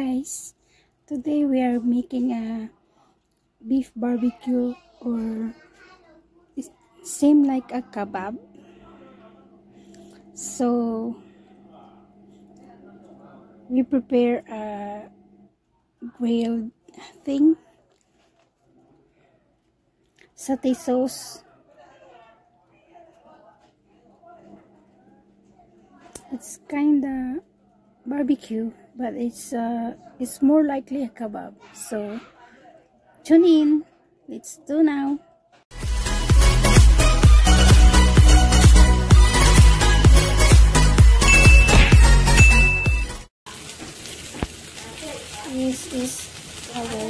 guys. Today we are making a beef barbecue or same like a kebab. So we prepare a grilled thing satay sauce. It's kinda barbecue but it's uh it's more likely a kebab. So tune in. Let's do now. This is our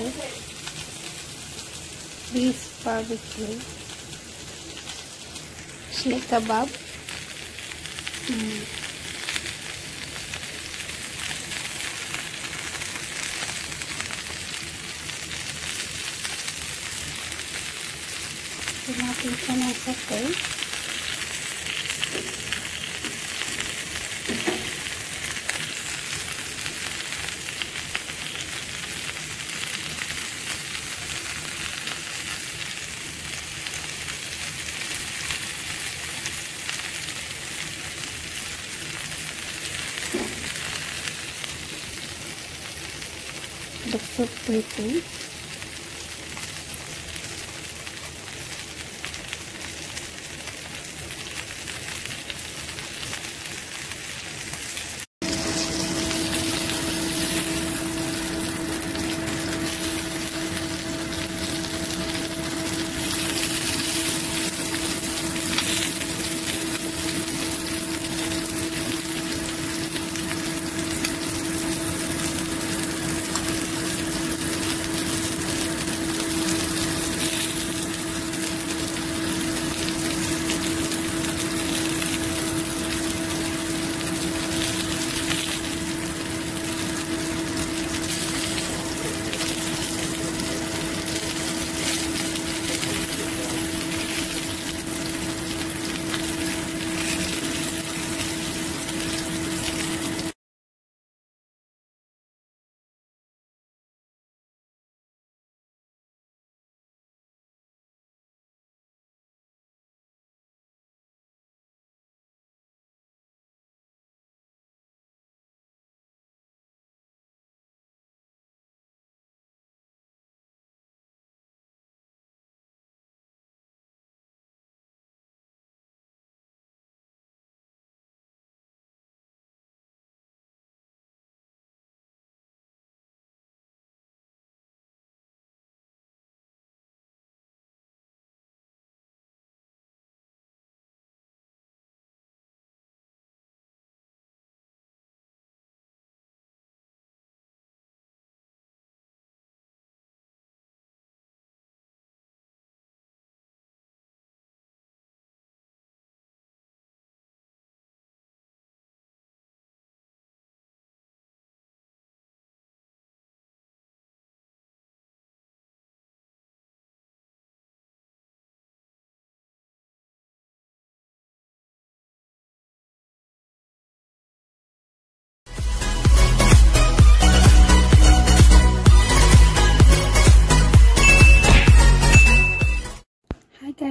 beef barbecue. Snake kebab. Mm. Lagyan natin siya ng satay. Looks so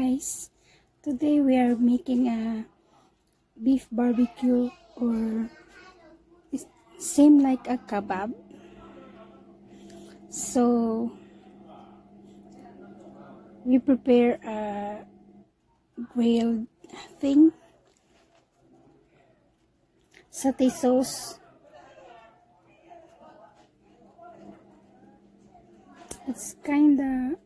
guys. Today we are making a beef barbecue or same like a kebab. So we prepare a grilled thing. Satay sauce. It's kinda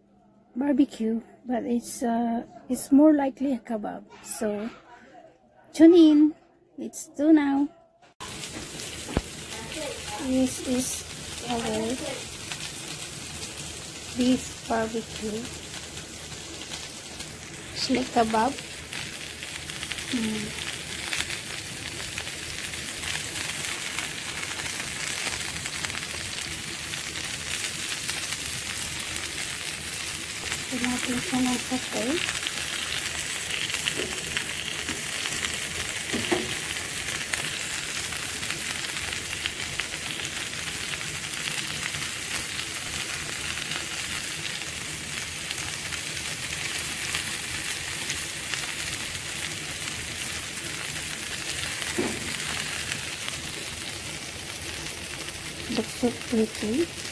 barbecue but it's uh it's more likely a kebab. So tune in. Let's do now. This is our beef barbecue. Snake kebab. Mm. solution of the oil. So pretty.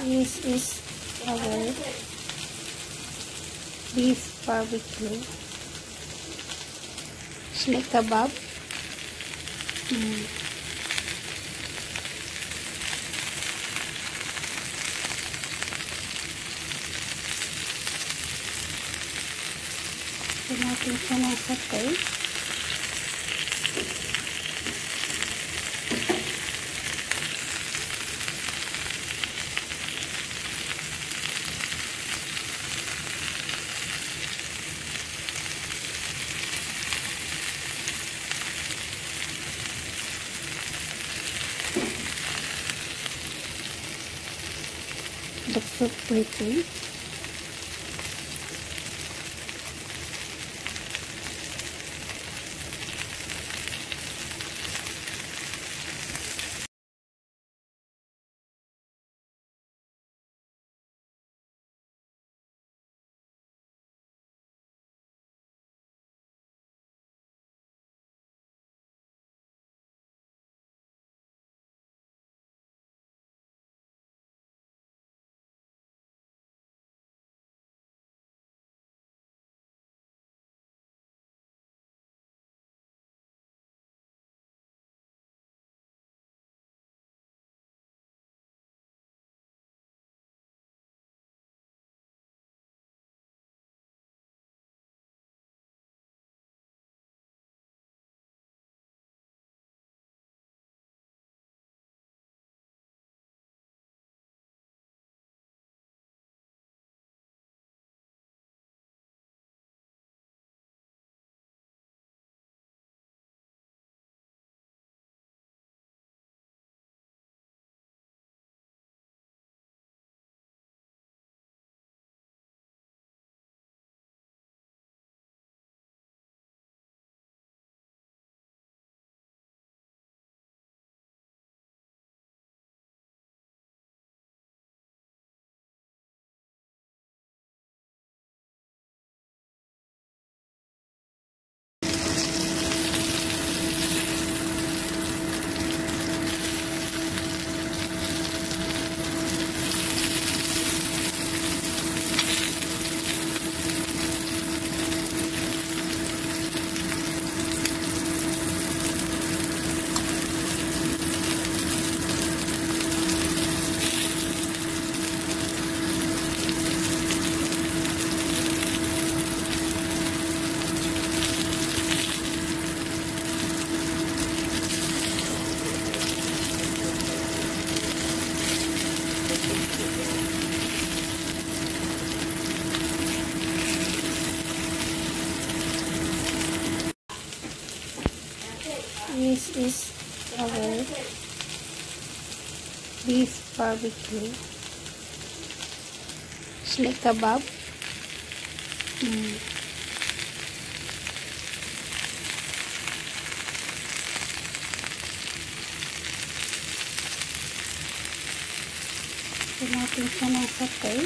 This is our beef barbecue. Snake kebab. Hmm. Ito natin siya ng satay. Looks so pretty this is our beef barbecue snake kebab hmm. Ito natin siya ng satay.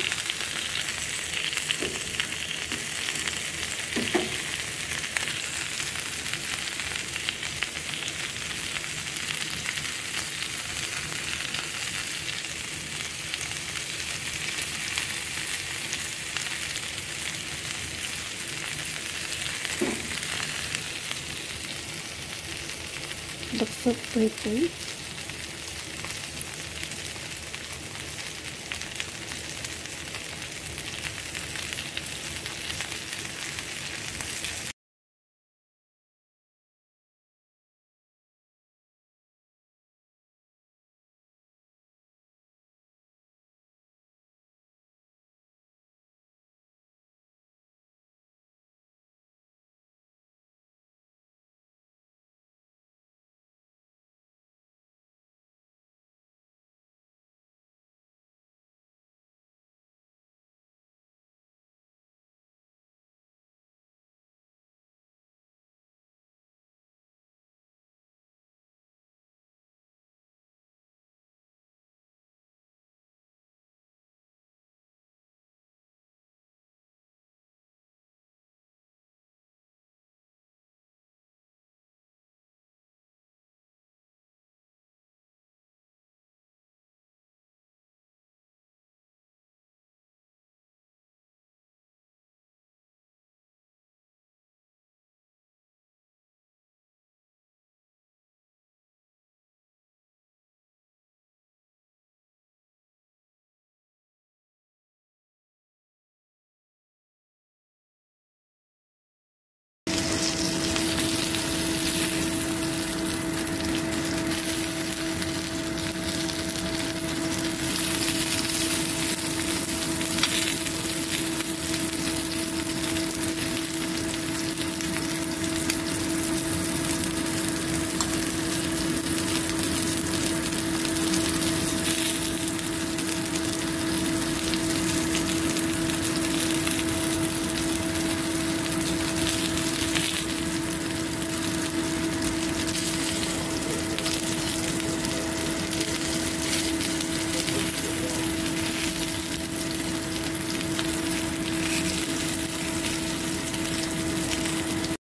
So pretty